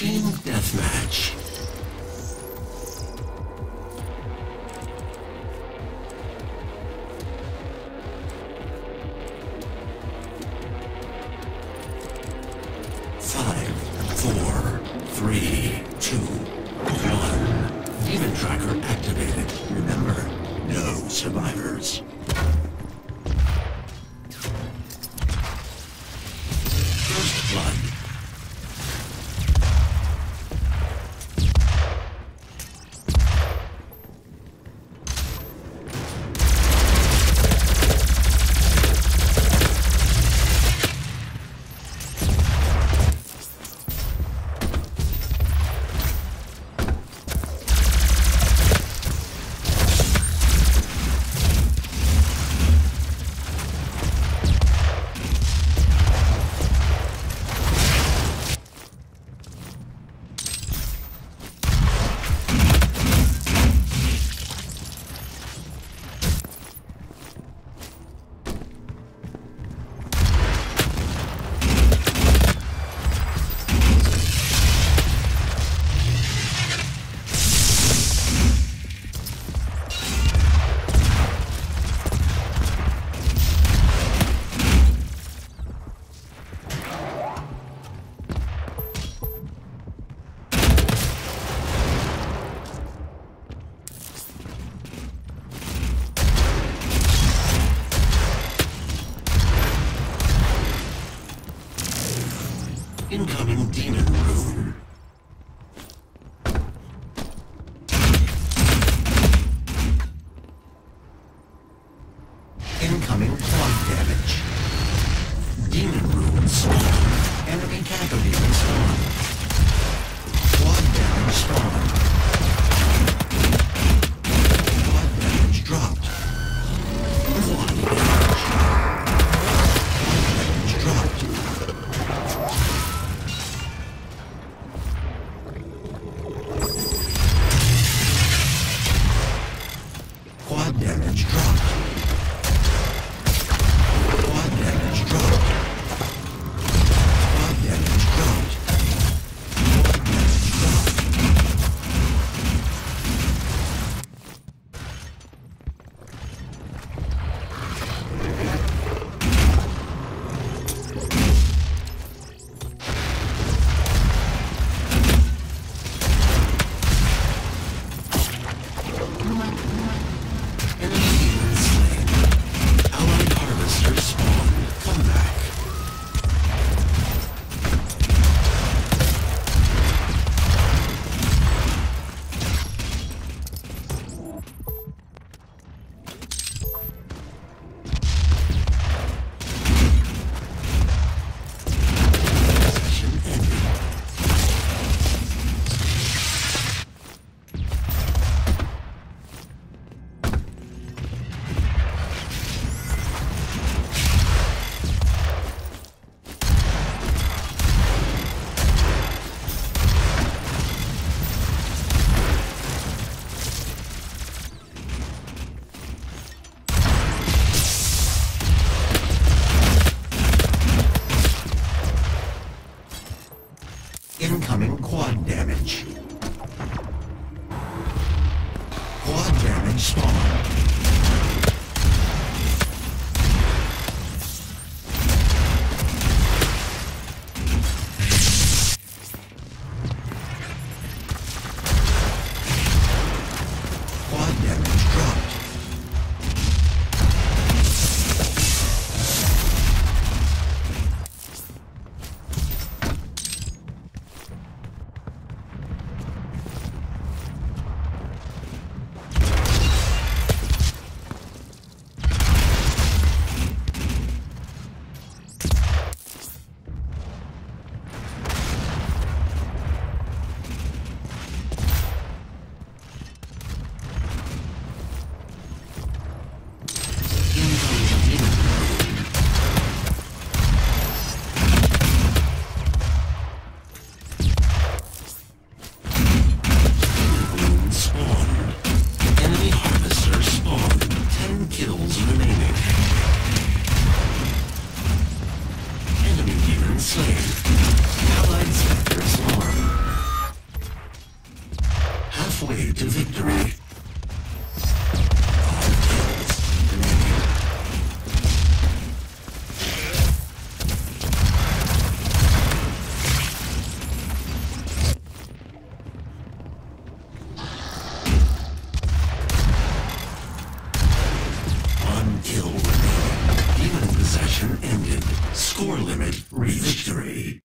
Team Deathmatch. Five, four, three, two, one. Demon Tracker activated. Remember, no survivors. Anthony. damage. to victory. Until demon possession ended. Score limit re-victory.